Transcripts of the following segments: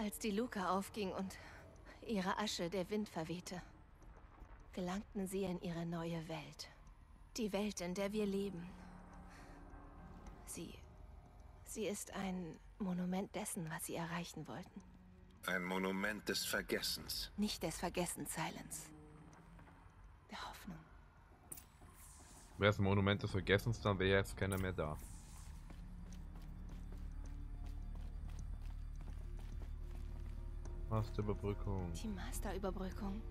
Als die Luke aufging und ihre Asche der Wind verwehte, gelangten sie in ihre neue Welt. Die Welt, in der wir leben. Sie. Sie ist ein Monument dessen, was sie erreichen wollten. Ein Monument des Vergessens. Nicht des Vergessens, Silence. Der Hoffnung. Wäre es ein Monument des Vergessens, dann wäre jetzt keiner mehr da. Masterüberbrückung. Die Masterüberbrückung.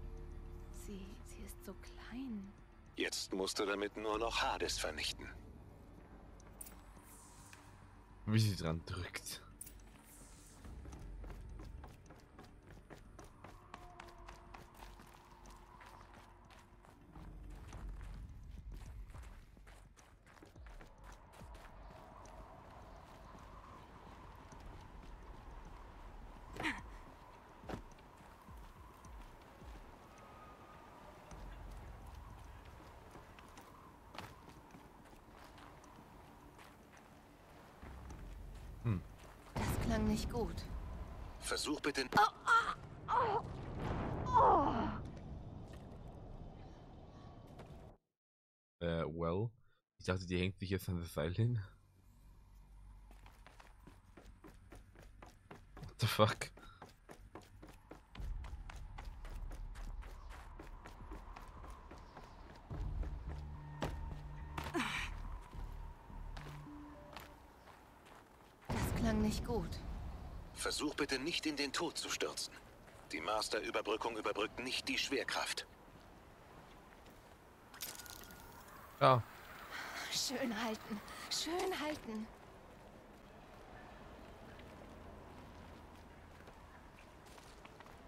Sie, sie ist so klein. Jetzt musst du damit nur noch Hades vernichten. Wie sie dran drückt. Das klang nicht gut. Bitte. Äh, well. Ich dachte, die hängt sich jetzt an das Seil hin. What the fuck? Das klang nicht gut. Versuch bitte nicht in den Tod zu stürzen. Die Masterüberbrückung überbrückt nicht die Schwerkraft. Ja, Schön halten. Schön halten.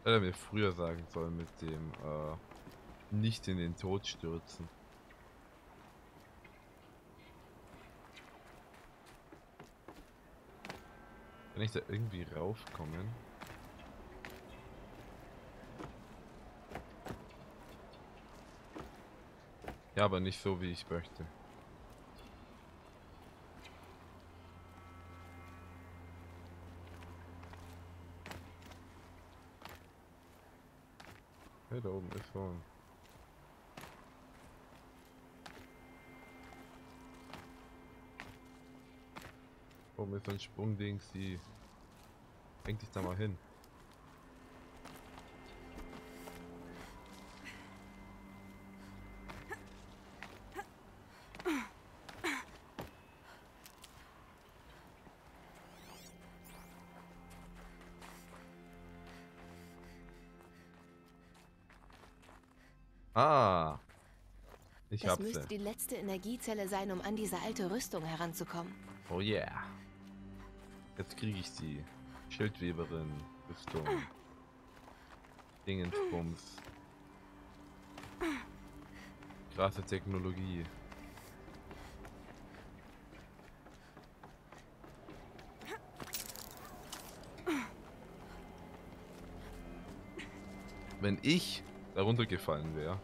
hätte er mir früher sagen sollen mit dem, äh, nicht in den Tod stürzen. Kann ich da irgendwie raufkommen? Ja, aber nicht so, wie ich möchte. Hey, da oben ist so oben ist so ein Sprungding, sie... Häng dich da mal hin. Ah! Ich Das müsste die letzte Energiezelle sein, um an diese alte Rüstung heranzukommen. Oh yeah. Jetzt kriege ich sie. Schildweberin, Rüstung. Dingensbums. Krasse Technologie. Wenn ich darunter gefallen wäre,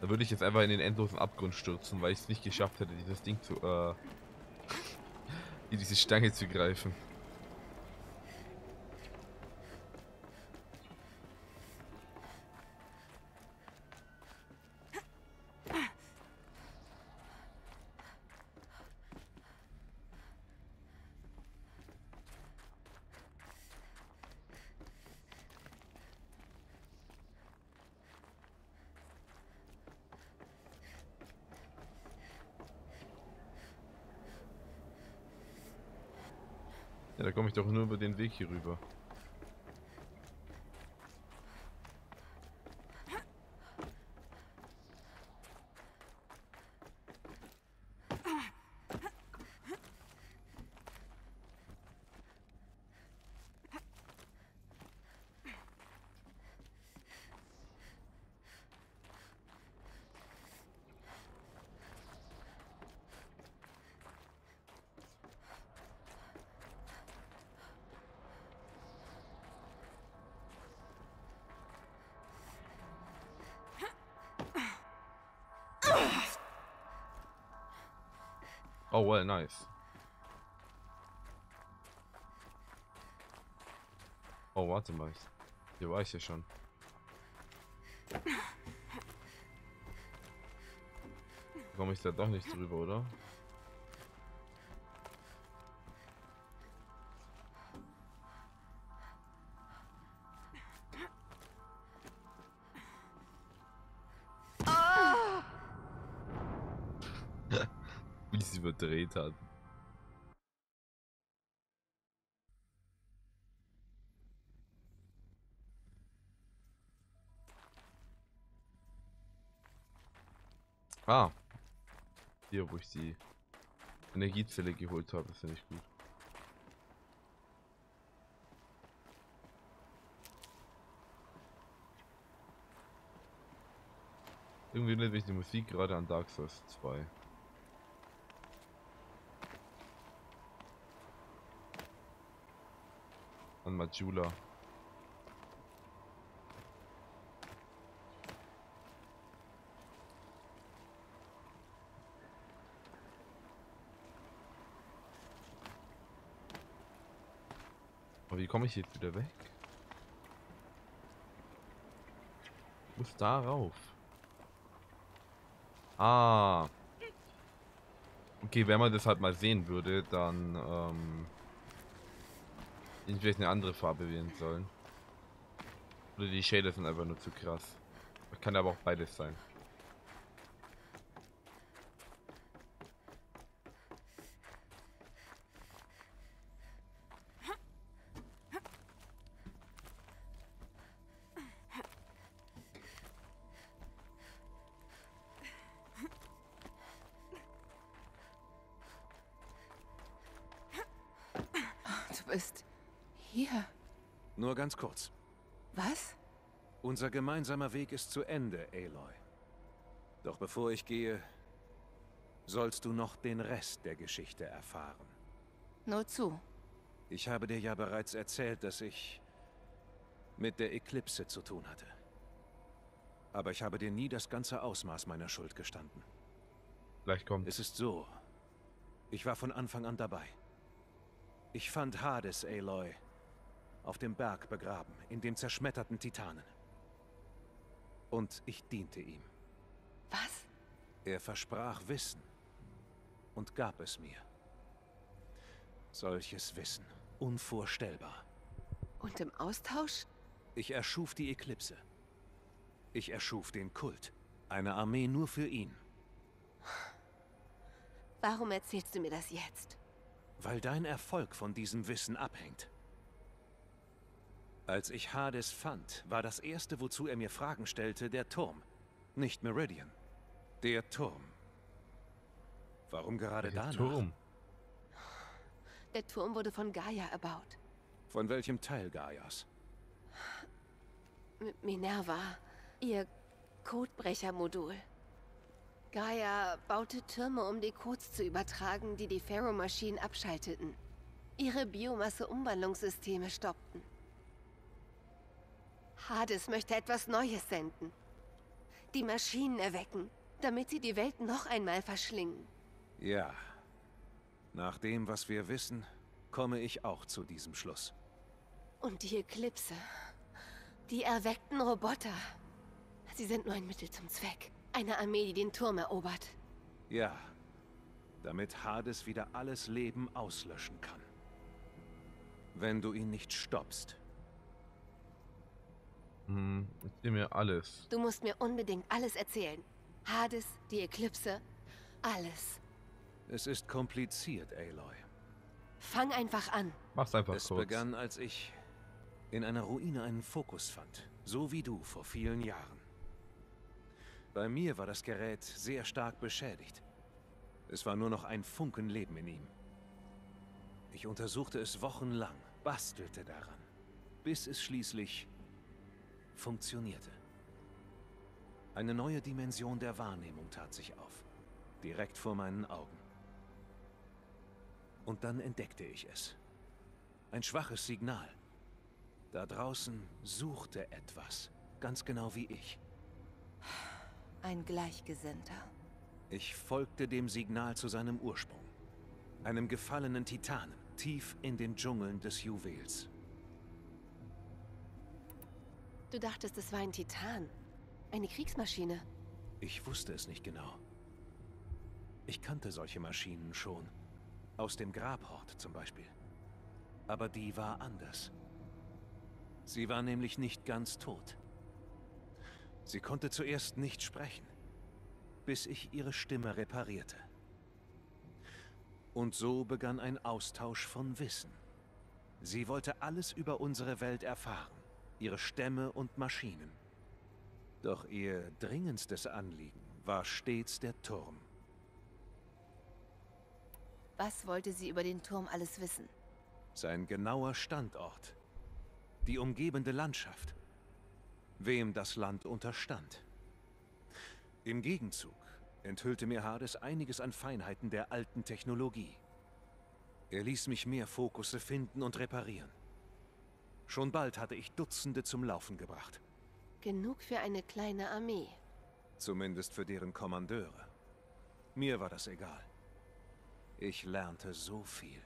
dann würde ich jetzt einfach in den endlosen Abgrund stürzen, weil ich es nicht geschafft hätte, dieses Ding zu, äh, in diese Stange zu greifen. Ja, da komme ich doch nur über den Weg hier rüber. Oh, well, nice. Oh, warte mal. Hier war ich ja schon. Komme ich da doch nicht drüber, oder? Überdreht hat. Ah. Hier, wo ich die Energiezelle geholt habe, finde ich gut. Irgendwie erinnert mich die Musik gerade an Dark Souls 2. An Majula. Aber wie komme ich jetzt wieder weg? Ich muss da rauf. Ah. Okay, wenn man das halt mal sehen würde, dann ähm, ich vielleicht eine andere Farbe wählen sollen. Oder die Shader sind einfach nur zu krass. Kann aber auch beides sein. Du bist hier. Nur ganz kurz. Was? Unser gemeinsamer Weg ist zu Ende, Aloy. Doch bevor ich gehe, sollst du noch den Rest der Geschichte erfahren. Nur zu. Ich habe dir ja bereits erzählt, dass ich mit der Eklipse zu tun hatte. Aber ich habe dir nie das ganze Ausmaß meiner Schuld gestanden. Gleich kommt. Es ist so. Ich war von Anfang an dabei. Ich fand Hades, Aloy, auf dem Berg begraben, in dem zerschmetterten Titanen. Und ich diente ihm. Was? Er versprach Wissen und gab es mir. Solches Wissen, unvorstellbar. Und im Austausch? Ich erschuf die Eklipse. Ich erschuf den Kult. Eine Armee nur für ihn. Warum erzählst du mir das jetzt? Weil dein Erfolg von diesem Wissen abhängt. Als ich Hades fand, war das erste, wozu er mir Fragen stellte, der Turm. Nicht Meridian. Der Turm. Warum gerade Der danach? Turm. Der Turm wurde von Gaia erbaut. Von welchem Teil Gaias? M Minerva. Ihr Codebrechermodul. Gaia baute Türme, um die Codes zu übertragen, die die Pharaoh-Maschinen abschalteten. Ihre Biomasse-Umwandlungssysteme stoppten. Hades möchte etwas Neues senden. Die Maschinen erwecken, damit sie die Welt noch einmal verschlingen. Ja. Nach dem, was wir wissen, komme ich auch zu diesem Schluss. Und die Eklipse. Die erweckten Roboter. Sie sind nur ein Mittel zum Zweck. Eine Armee, die den Turm erobert. Ja. Damit Hades wieder alles Leben auslöschen kann. Wenn du ihn nicht stoppst. Hm, erzähl mir alles. Du musst mir unbedingt alles erzählen. Hades, die Eklipse, alles. Es ist kompliziert, Aloy. Fang einfach an. Mach's einfach Es kurz. begann, als ich in einer Ruine einen Fokus fand. So wie du vor vielen Jahren. Bei mir war das Gerät sehr stark beschädigt. Es war nur noch ein Funken Leben in ihm. Ich untersuchte es wochenlang, bastelte daran, bis es schließlich funktionierte. Eine neue Dimension der Wahrnehmung tat sich auf, direkt vor meinen Augen. Und dann entdeckte ich es. Ein schwaches Signal. Da draußen suchte etwas, ganz genau wie ich. Ein Gleichgesinnter. Ich folgte dem Signal zu seinem Ursprung. Einem gefallenen Titanen, tief in den Dschungeln des Juwels. Du dachtest, es war ein Titan. Eine Kriegsmaschine. Ich wusste es nicht genau. Ich kannte solche Maschinen schon. Aus dem Grabhort zum Beispiel. Aber die war anders. Sie war nämlich nicht ganz tot. Sie konnte zuerst nicht sprechen, bis ich ihre Stimme reparierte. Und so begann ein Austausch von Wissen. Sie wollte alles über unsere Welt erfahren, ihre Stämme und Maschinen. Doch ihr dringendstes Anliegen war stets der Turm. Was wollte sie über den Turm alles wissen? Sein genauer Standort. Die umgebende Landschaft. Wem das Land unterstand. Im Gegenzug enthüllte mir Hades einiges an Feinheiten der alten Technologie. Er ließ mich mehr Fokusse finden und reparieren. Schon bald hatte ich Dutzende zum Laufen gebracht. Genug für eine kleine Armee. Zumindest für deren Kommandeure. Mir war das egal. Ich lernte so viel.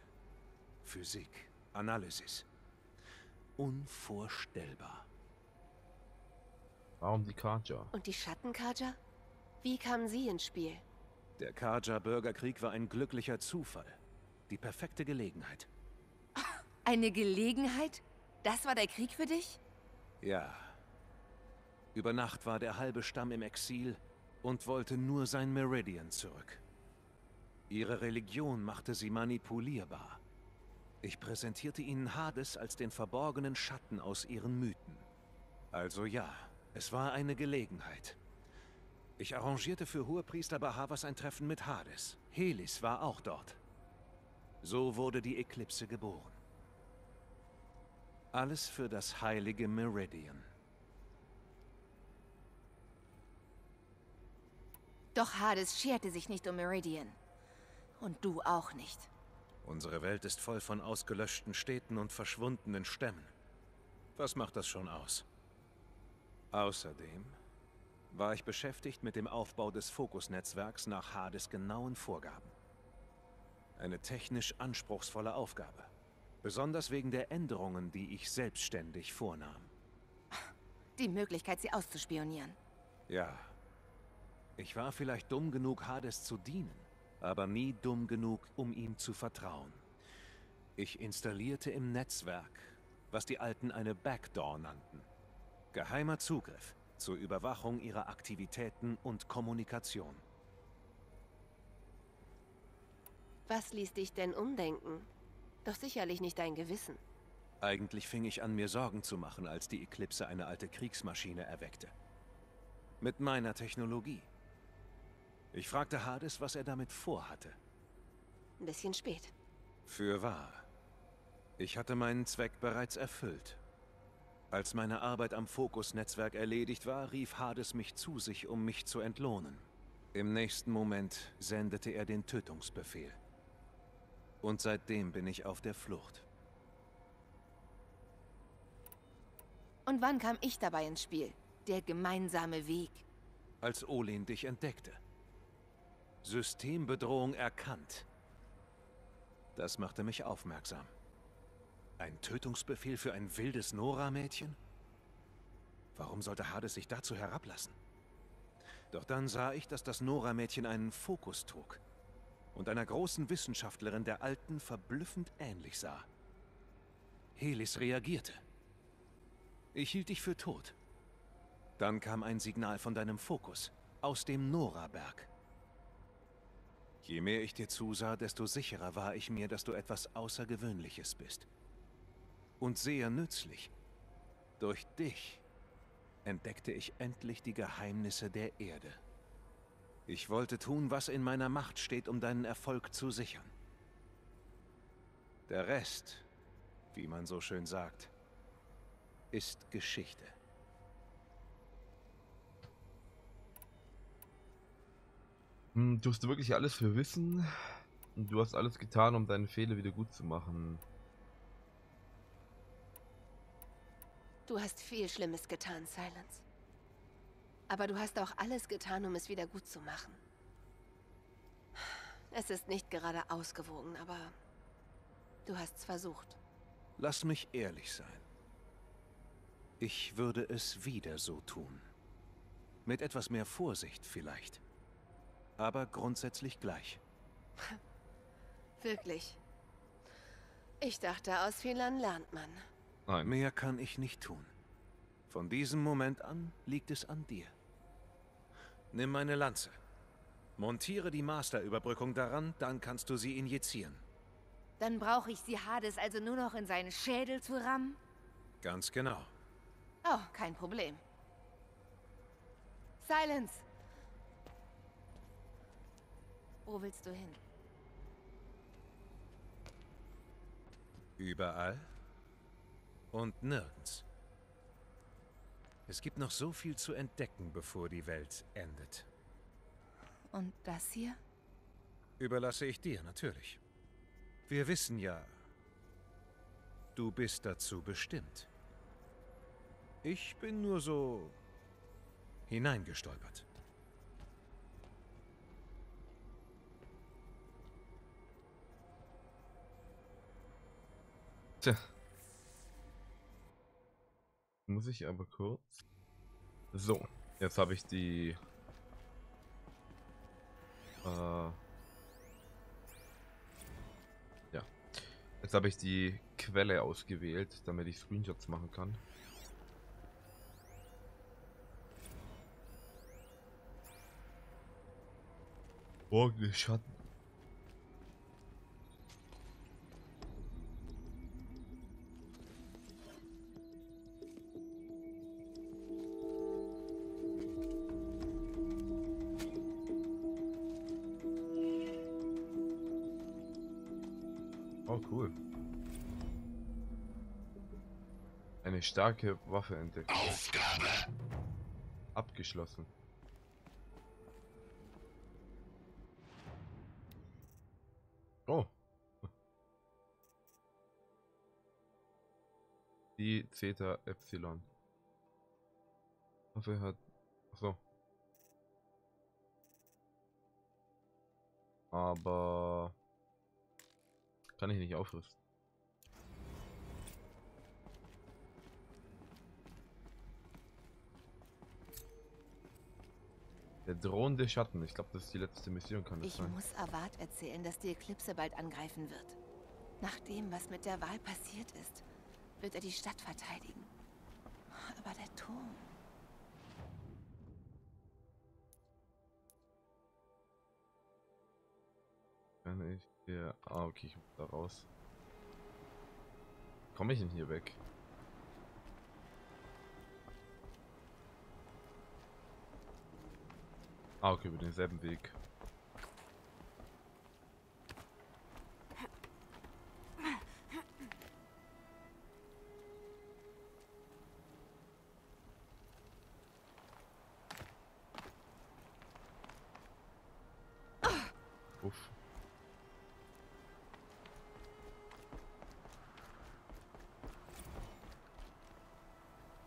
Physik, Analysis. Unvorstellbar. Warum die Karja? Und die Schattenkarja? Wie kamen sie ins Spiel? Der Karja-Bürgerkrieg war ein glücklicher Zufall. Die perfekte Gelegenheit. Eine Gelegenheit? Das war der Krieg für dich? Ja. Über Nacht war der halbe Stamm im Exil und wollte nur sein Meridian zurück. Ihre Religion machte sie manipulierbar. Ich präsentierte ihnen Hades als den verborgenen Schatten aus ihren Mythen. Also ja, es war eine Gelegenheit. Ich arrangierte für Hohepriester Bahavas ein Treffen mit Hades. Helis war auch dort. So wurde die Eklipse geboren. Alles für das heilige Meridian. Doch Hades scherte sich nicht um Meridian. Und du auch nicht. Unsere Welt ist voll von ausgelöschten Städten und verschwundenen Stämmen. Was macht das schon aus? Außerdem war ich beschäftigt mit dem Aufbau des Fokusnetzwerks nach Hades genauen Vorgaben. Eine technisch anspruchsvolle Aufgabe. Besonders wegen der Änderungen, die ich selbstständig vornahm. Die Möglichkeit, sie auszuspionieren. Ja. Ich war vielleicht dumm genug, Hades zu dienen aber nie dumm genug, um ihm zu vertrauen. Ich installierte im Netzwerk, was die Alten eine Backdoor nannten. Geheimer Zugriff zur Überwachung ihrer Aktivitäten und Kommunikation. Was ließ dich denn umdenken? Doch sicherlich nicht dein Gewissen. Eigentlich fing ich an, mir Sorgen zu machen, als die Eklipse eine alte Kriegsmaschine erweckte. Mit meiner Technologie. Ich fragte Hades, was er damit vorhatte. Ein bisschen spät. Für wahr. Ich hatte meinen Zweck bereits erfüllt. Als meine Arbeit am Fokus-Netzwerk erledigt war, rief Hades mich zu sich, um mich zu entlohnen. Im nächsten Moment sendete er den Tötungsbefehl. Und seitdem bin ich auf der Flucht. Und wann kam ich dabei ins Spiel? Der gemeinsame Weg. Als Olin dich entdeckte. Systembedrohung erkannt. Das machte mich aufmerksam. Ein Tötungsbefehl für ein wildes Nora-Mädchen? Warum sollte Hades sich dazu herablassen? Doch dann sah ich, dass das Nora-Mädchen einen Fokus trug und einer großen Wissenschaftlerin der Alten verblüffend ähnlich sah. Helis reagierte. Ich hielt dich für tot. Dann kam ein Signal von deinem Fokus, aus dem Nora-Berg. Je mehr ich dir zusah, desto sicherer war ich mir, dass du etwas Außergewöhnliches bist. Und sehr nützlich. Durch dich entdeckte ich endlich die Geheimnisse der Erde. Ich wollte tun, was in meiner Macht steht, um deinen Erfolg zu sichern. Der Rest, wie man so schön sagt, ist Geschichte. Hm, du wirklich alles für Wissen? Und du hast alles getan, um deine Fehler wieder gut zu machen. Du hast viel Schlimmes getan, Silence. Aber du hast auch alles getan, um es wieder gut zu machen. Es ist nicht gerade ausgewogen, aber du hast es versucht. Lass mich ehrlich sein. Ich würde es wieder so tun. Mit etwas mehr Vorsicht vielleicht. Aber grundsätzlich gleich. Wirklich. Ich dachte, aus Fehlern lernt man. Nein. Mehr kann ich nicht tun. Von diesem Moment an liegt es an dir. Nimm meine Lanze. Montiere die Masterüberbrückung daran, dann kannst du sie injizieren. Dann brauche ich sie Hades also nur noch in seinen Schädel zu rammen? Ganz genau. Oh, kein Problem. Silence! Wo willst du hin? Überall und nirgends. Es gibt noch so viel zu entdecken, bevor die Welt endet. Und das hier? Überlasse ich dir natürlich. Wir wissen ja, du bist dazu bestimmt. Ich bin nur so hineingestolpert. Tja. Muss ich aber kurz. So, jetzt habe ich die. Äh, ja. Jetzt habe ich die Quelle ausgewählt, damit ich Screenshots machen kann. Morgen Schatten. Eine starke Waffe entdeckt. Aufgabe. Abgeschlossen. Oh. Die Zeta Epsilon. Waffe hat. Achso. Aber. Kann ich nicht aufrüsten. Der drohende Schatten. Ich glaube, das ist die letzte Mission, kann das Ich sein? muss Avat erzählen, dass die Eklipse bald angreifen wird. Nach dem, was mit der Wahl passiert ist, wird er die Stadt verteidigen. Aber der Turm... Kann ich hier. Ah, okay, ich muss da raus. Komme ich denn hier weg? Ah, okay, über denselben Weg.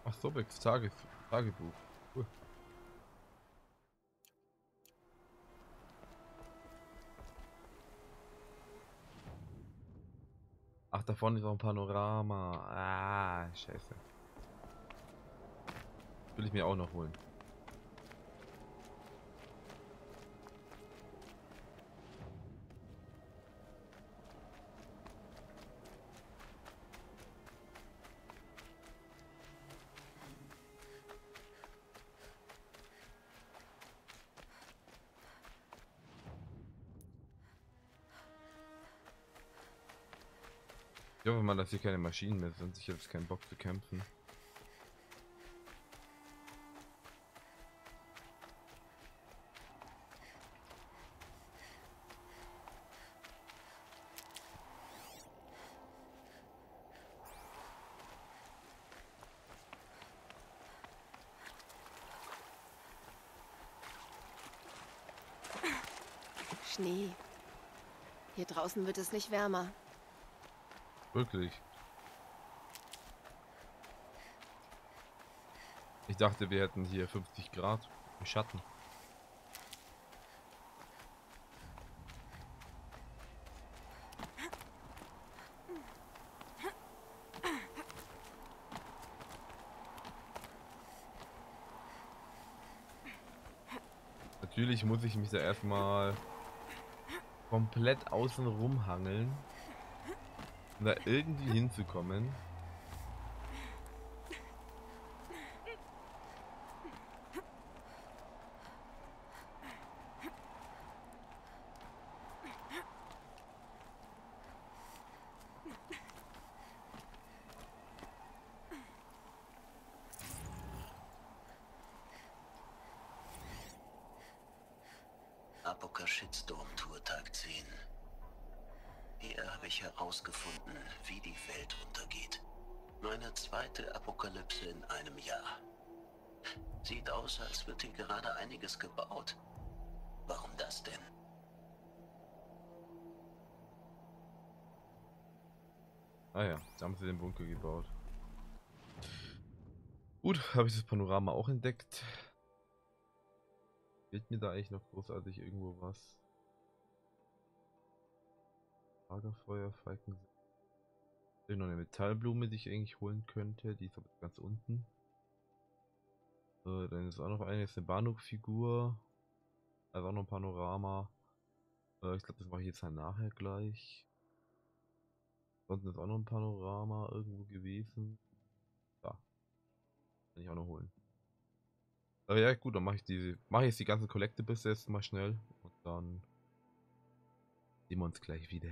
Ach so, Tagebuch. Vorne ist auch ein Panorama. Ah, scheiße. Will ich mir auch noch holen. Ich hoffe mal, dass hier keine Maschinen mehr sind. Ich habe jetzt keinen Bock zu kämpfen. Schnee. Hier draußen wird es nicht wärmer. Wirklich. Ich dachte, wir hätten hier 50 Grad im Schatten. Natürlich muss ich mich da erstmal komplett außen rumhangeln da irgendwie hinzukommen. Apoka Shitstorm Tour Tag 10. Hier habe ich herausgefunden, wie die Welt untergeht. Meine zweite Apokalypse in einem Jahr. Sieht aus, als wird hier gerade einiges gebaut. Warum das denn? Ah ja, da haben sie den Bunker gebaut. Gut, habe ich das Panorama auch entdeckt. Fehlt mir da eigentlich noch großartig irgendwo was? Lagerfeuer, Falken. Ist noch eine Metallblume, die ich eigentlich holen könnte. Die ist aber ganz unten. Äh, dann ist auch noch eine, ist eine Bahnhof-Figur. Also auch noch ein Panorama. Äh, ich glaube, das mache ich jetzt halt nachher gleich. Sonst ist auch noch ein Panorama irgendwo gewesen. Da. Kann ich auch noch holen. Aber ja, gut, dann mache ich die, mache ich jetzt die ganzen Collectibles jetzt mal schnell und dann sehen wir uns gleich wieder.